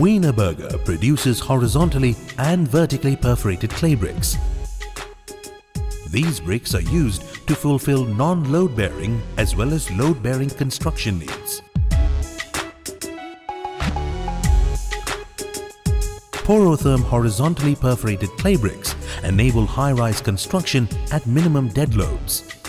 Wienerberger produces horizontally and vertically perforated clay bricks. These bricks are used to fulfill non-load bearing as well as load bearing construction needs. Porotherm horizontally perforated clay bricks enable high-rise construction at minimum dead loads.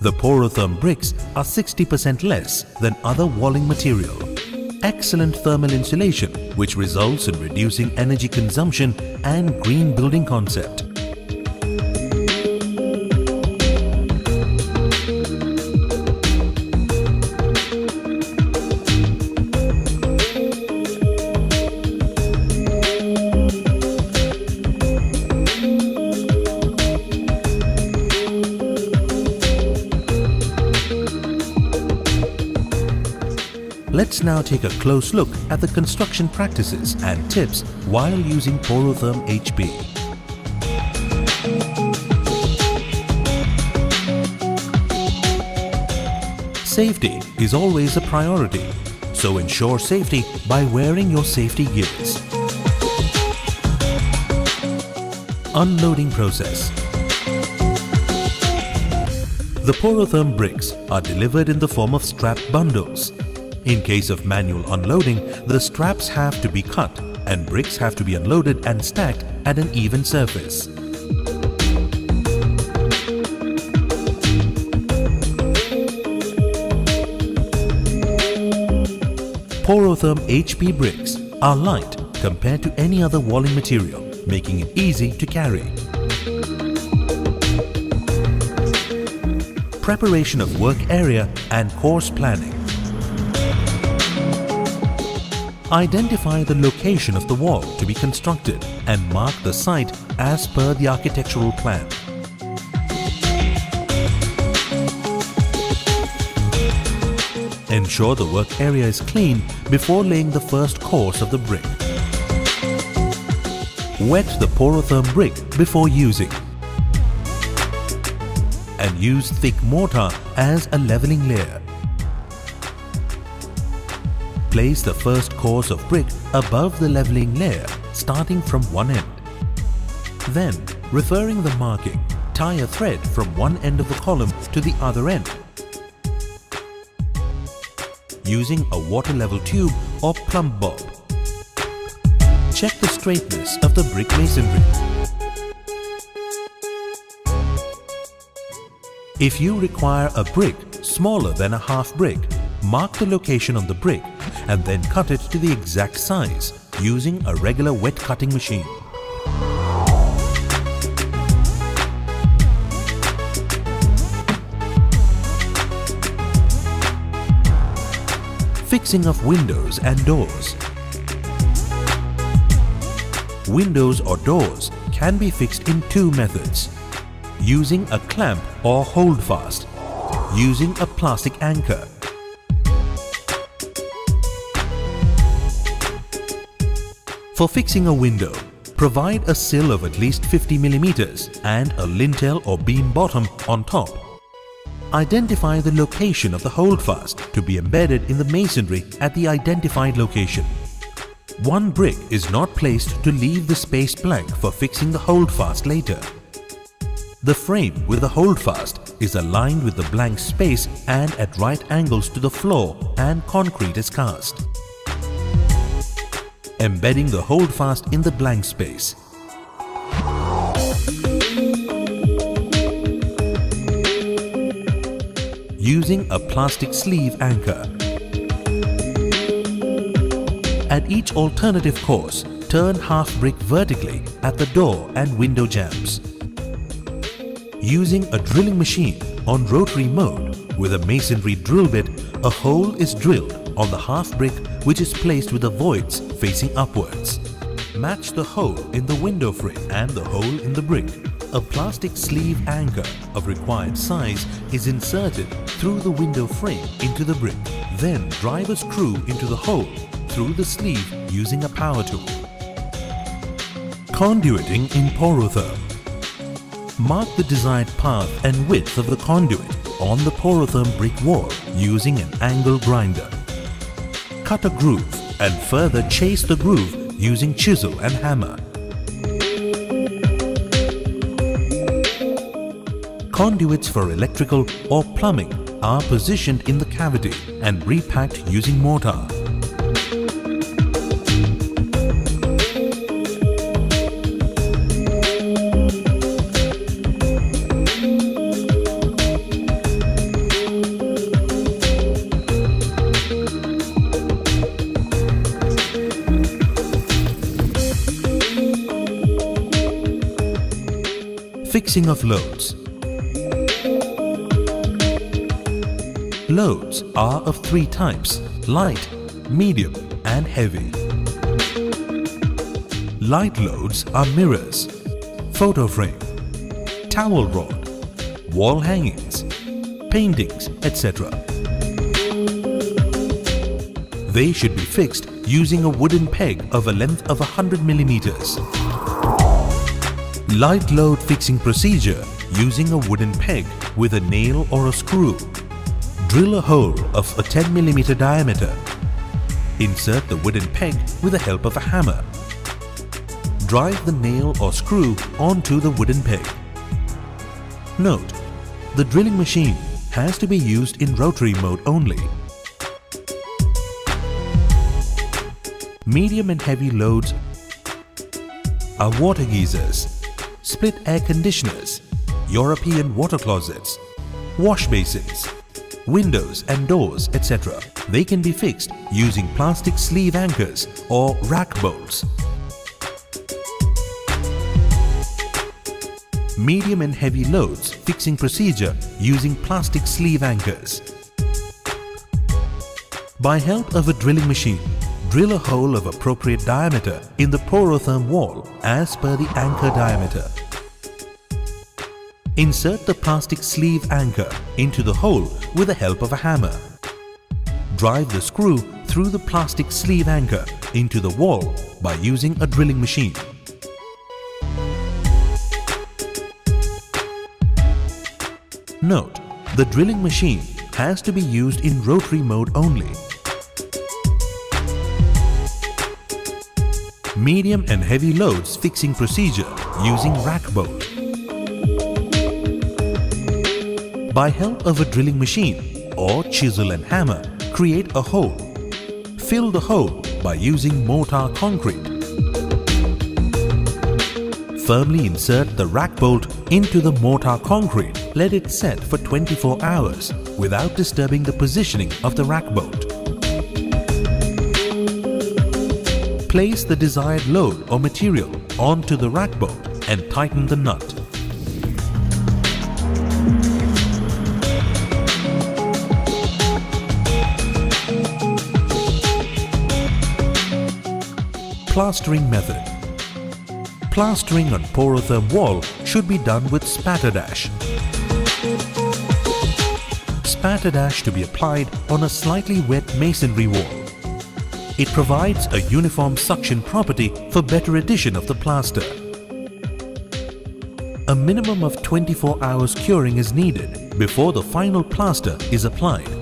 The porotherm bricks are 60% less than other walling material. Excellent thermal insulation which results in reducing energy consumption and green building concept. Let's now take a close look at the construction practices and tips while using Porotherm HB. Safety is always a priority, so ensure safety by wearing your safety gears. Unloading process The Porotherm bricks are delivered in the form of strap bundles in case of manual unloading, the straps have to be cut and bricks have to be unloaded and stacked at an even surface. Porotherm HP bricks are light compared to any other walling material, making it easy to carry. Preparation of work area and course planning. Identify the location of the wall to be constructed and mark the site as per the architectural plan. Ensure the work area is clean before laying the first course of the brick. Wet the porotherm brick before using and use thick mortar as a leveling layer. Place the first course of brick above the leveling layer starting from one end. Then, referring the marking, tie a thread from one end of the column to the other end. Using a water level tube or plumb bob. Check the straightness of the brick masonry. If you require a brick smaller than a half brick, mark the location on the brick and then cut it to the exact size using a regular wet cutting machine. Fixing of windows and doors. Windows or doors can be fixed in two methods. Using a clamp or holdfast. Using a plastic anchor For fixing a window, provide a sill of at least 50 mm and a lintel or beam bottom on top. Identify the location of the holdfast to be embedded in the masonry at the identified location. One brick is not placed to leave the space blank for fixing the holdfast later. The frame with the holdfast is aligned with the blank space and at right angles to the floor and concrete is cast embedding the holdfast in the blank space. Using a plastic sleeve anchor. At each alternative course, turn half brick vertically at the door and window jambs. Using a drilling machine on rotary mode with a masonry drill bit, a hole is drilled on the half brick which is placed with the voids facing upwards. Match the hole in the window frame and the hole in the brick. A plastic sleeve anchor of required size is inserted through the window frame into the brick. Then drive a screw into the hole through the sleeve using a power tool. Conduiting in Porotherm Mark the desired path and width of the conduit on the porotherm brick wall using an angle grinder. Cut a groove and further chase the groove using chisel and hammer. Conduits for electrical or plumbing are positioned in the cavity and repacked using mortar. Fixing of loads Loads are of three types, light, medium and heavy. Light loads are mirrors, photo frame, towel rod, wall hangings, paintings, etc. They should be fixed using a wooden peg of a length of 100 millimeters. Light load fixing procedure using a wooden peg with a nail or a screw. Drill a hole of a 10 mm diameter. Insert the wooden peg with the help of a hammer. Drive the nail or screw onto the wooden peg. Note, the drilling machine has to be used in rotary mode only. Medium and heavy loads are water geysers split air conditioners, European water closets, wash basins, windows and doors, etc. They can be fixed using plastic sleeve anchors or rack bolts. Medium and heavy loads fixing procedure using plastic sleeve anchors. By help of a drilling machine, drill a hole of appropriate diameter in the porotherm wall as per the anchor diameter. Insert the plastic sleeve anchor into the hole with the help of a hammer. Drive the screw through the plastic sleeve anchor into the wall by using a drilling machine. Note, the drilling machine has to be used in rotary mode only. Medium and heavy loads fixing procedure using rack bolt. By help of a drilling machine or chisel and hammer, create a hole. Fill the hole by using mortar concrete. Firmly insert the rack bolt into the mortar concrete. Let it set for 24 hours without disturbing the positioning of the rack bolt. Place the desired load or material onto the rack bolt and tighten the nut. Plastering method Plastering on porotherm wall should be done with spatterdash. Spatterdash to be applied on a slightly wet masonry wall. It provides a uniform suction property for better adhesion of the plaster. A minimum of 24 hours curing is needed before the final plaster is applied